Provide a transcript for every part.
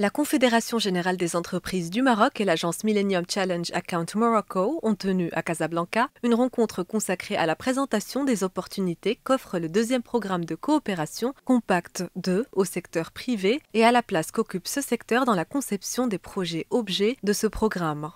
La Confédération générale des entreprises du Maroc et l'agence Millennium Challenge Account Morocco ont tenu à Casablanca une rencontre consacrée à la présentation des opportunités qu'offre le deuxième programme de coopération Compact 2 au secteur privé et à la place qu'occupe ce secteur dans la conception des projets objets de ce programme.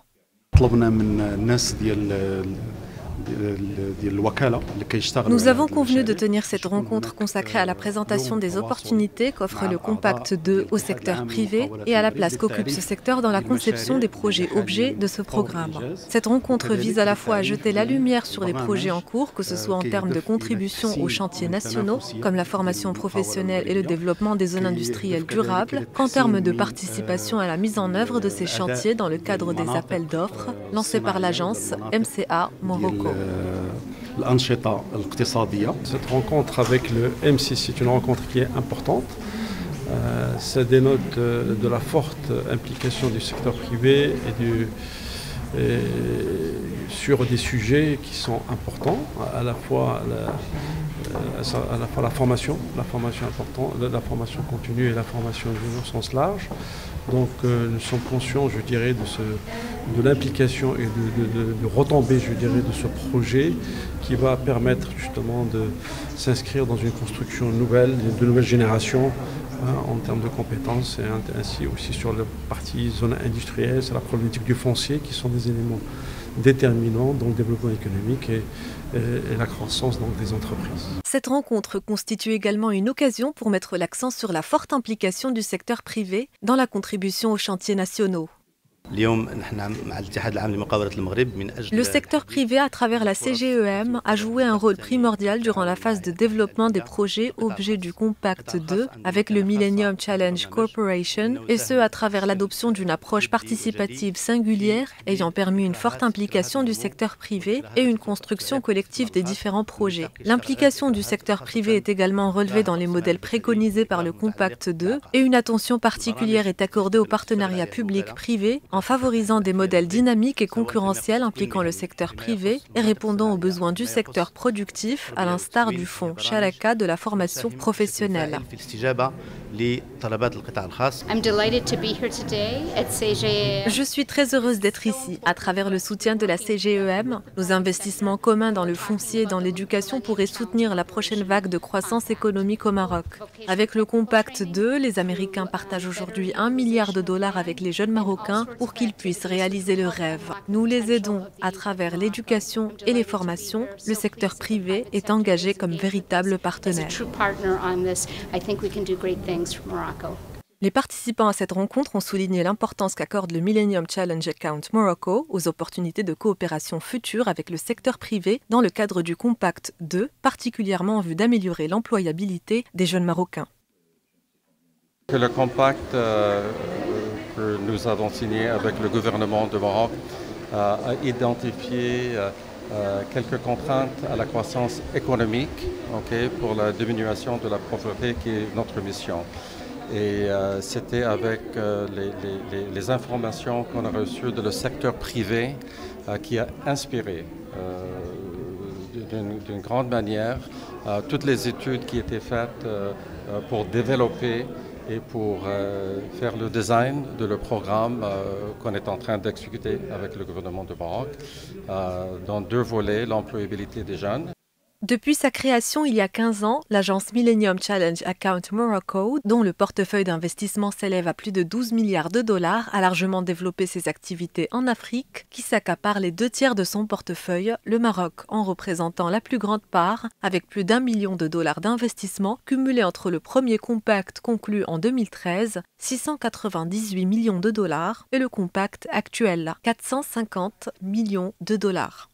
Nous avons convenu de tenir cette rencontre consacrée à la présentation des opportunités qu'offre le Compact 2 au secteur privé et à la place qu'occupe ce secteur dans la conception des projets objets de ce programme. Cette rencontre vise à la fois à jeter la lumière sur les projets en cours, que ce soit en termes de contribution aux chantiers nationaux, comme la formation professionnelle et le développement des zones industrielles durables, qu'en termes de participation à la mise en œuvre de ces chantiers dans le cadre des appels d'offres lancés par l'agence MCA Morocco. Cette rencontre avec le M6 c'est une rencontre qui est importante. Euh, ça dénote euh, de la forte implication du secteur privé et sur des sujets qui sont importants, à la fois la, euh, à la fois la formation, la formation importante, la formation continue et la formation au sens large. Donc nous sommes conscients, je dirais, de, ce, de l'implication et de, de, je dirais, de ce projet qui va permettre justement de s'inscrire dans une construction nouvelle, de nouvelles générations hein, en termes de compétences et ainsi aussi sur la partie zone industrielle, c'est la problématique du foncier qui sont des éléments déterminants dans le développement économique et, la croissance des entreprises. Cette rencontre constitue également une occasion pour mettre l'accent sur la forte implication du secteur privé dans la contribution aux chantiers nationaux. Le secteur privé, à travers la CGEM, a joué un rôle primordial durant la phase de développement des projets objets du Compact 2 avec le Millennium Challenge Corporation, et ce à travers l'adoption d'une approche participative singulière ayant permis une forte implication du secteur privé et une construction collective des différents projets. L'implication du secteur privé est également relevée dans les modèles préconisés par le Compact 2 et une attention particulière est accordée au partenariat public-privé en favorisant des modèles dynamiques et concurrentiels impliquant le secteur privé et répondant aux besoins du secteur productif, à l'instar du fonds Sharaka de la formation professionnelle. Je suis très heureuse d'être ici. À travers le soutien de la CGEM, nos investissements communs dans le foncier et dans l'éducation pourraient soutenir la prochaine vague de croissance économique au Maroc. Avec le Compact 2, les Américains partagent aujourd'hui un milliard de dollars avec les jeunes Marocains pour qu'ils puissent réaliser le rêve. Nous les aidons à travers l'éducation et les formations. Le secteur privé est engagé comme véritable partenaire. Les participants à cette rencontre ont souligné l'importance qu'accorde le Millennium Challenge Account Morocco aux opportunités de coopération future avec le secteur privé dans le cadre du Compact 2, particulièrement en vue d'améliorer l'employabilité des jeunes Marocains. le Compact euh, que nous avons signé avec le gouvernement de Maroc a identifié euh, euh, quelques contraintes à la croissance économique pour la diminution de la pauvreté qui est notre mission. Et euh, c'était avec les, informations qu'on a reçues de le secteur privé qui a inspiré d'une grande manière toutes les études qui étaient faites pour développer et pour euh, faire le design de le programme euh, qu'on est en train d'exécuter avec le gouvernement de Maroc euh, dans deux volets, l'employabilité des jeunes depuis sa création il y a 15 ans, l'agence Millennium Challenge Account Morocco, dont le portefeuille d'investissement s'élève à plus de 12 milliards de dollars, a largement développé ses activités en Afrique, qui s'accapare les deux tiers de son portefeuille, le Maroc en représentant la plus grande part, avec plus d'un million de dollars d'investissement cumulés entre le premier compact conclu en 2013, 698 millions de dollars, et le compact actuel, 450 millions de dollars.